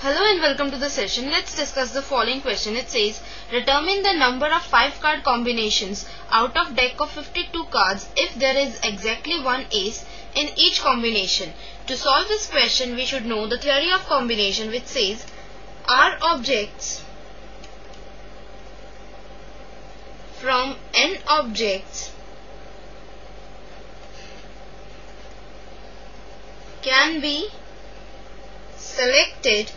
Hello and welcome to the session. Let's discuss the following question. It says, determine the number of 5 card combinations out of deck of 52 cards if there is exactly one ace in each combination. To solve this question, we should know the theory of combination which says, r objects from n objects can be selected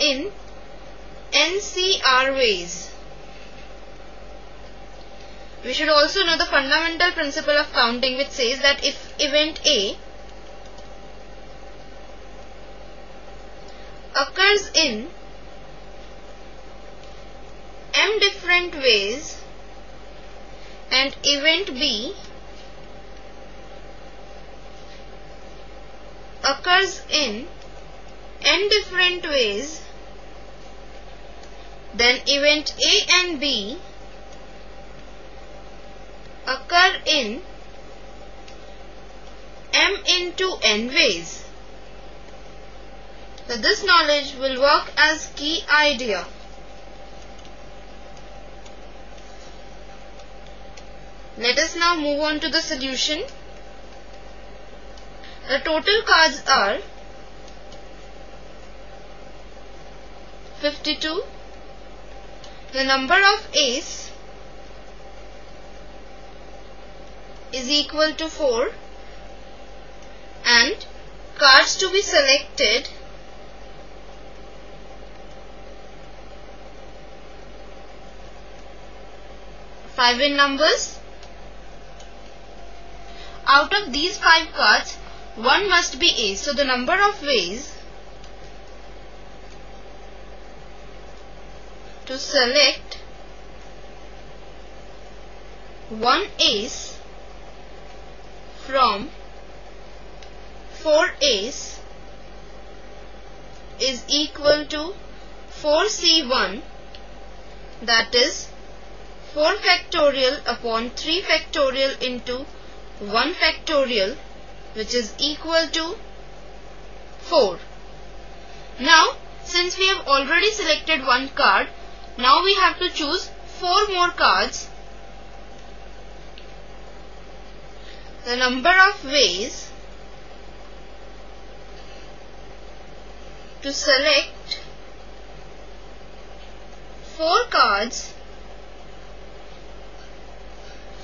in NCR ways. We should also know the fundamental principle of counting which says that if event A occurs in m different ways and event B occurs in n different ways then event A and B occur in m into n ways. So this knowledge will work as key idea. Let us now move on to the solution. The total cards are 52 the number of ace is equal to 4 and cards to be selected five in numbers. Out of these five cards one must be ace so the number of ways to select one ace from 4 ace is equal to 4c1 that is 4 factorial upon 3 factorial into 1 factorial which is equal to 4. Now since we have already selected one card now we have to choose four more cards. The number of ways to select four cards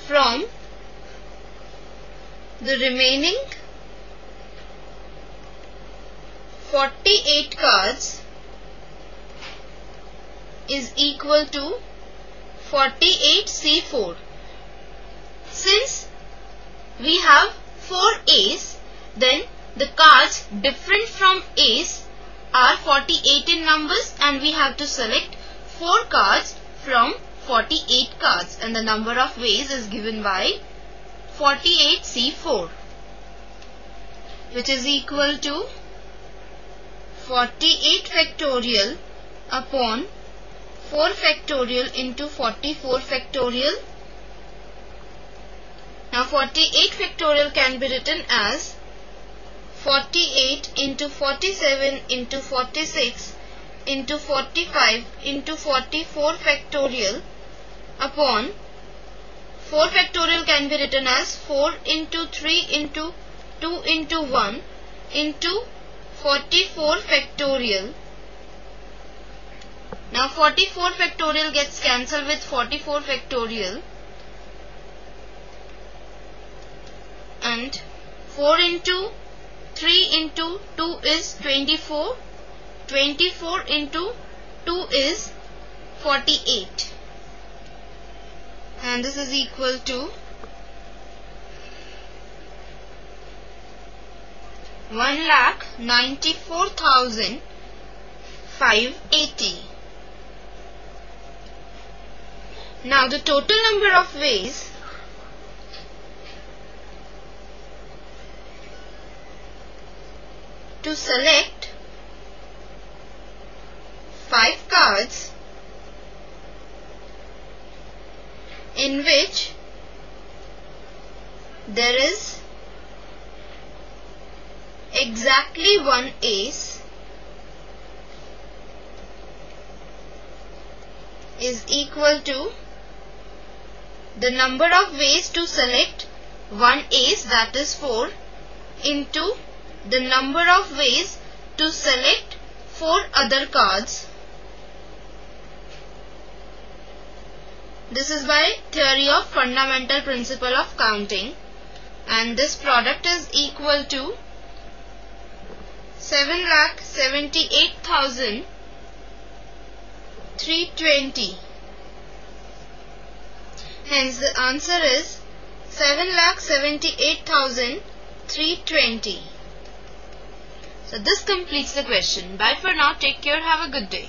from the remaining 48 cards is equal to 48C4. Since we have 4 A's, then the cards different from A's are 48 in numbers and we have to select 4 cards from 48 cards and the number of ways is given by 48C4 which is equal to 48 factorial upon 4 factorial into 44 factorial. Now 48 factorial can be written as 48 into 47 into 46 into 45 into 44 factorial upon 4 factorial can be written as 4 into 3 into 2 into 1 into 44 factorial now 44 factorial gets cancelled with 44 factorial. And 4 into 3 into 2 is 24 24 into 2 is 48 and this is equal to 1 Now the total number of ways to select 5 cards in which there is exactly one ace is equal to the number of ways to select one ace that is 4 into the number of ways to select 4 other cards. This is by theory of fundamental principle of counting and this product is equal to seven lakh 7,78,320. Hence the answer is 7,78,320. So this completes the question. Bye for now. Take care. Have a good day.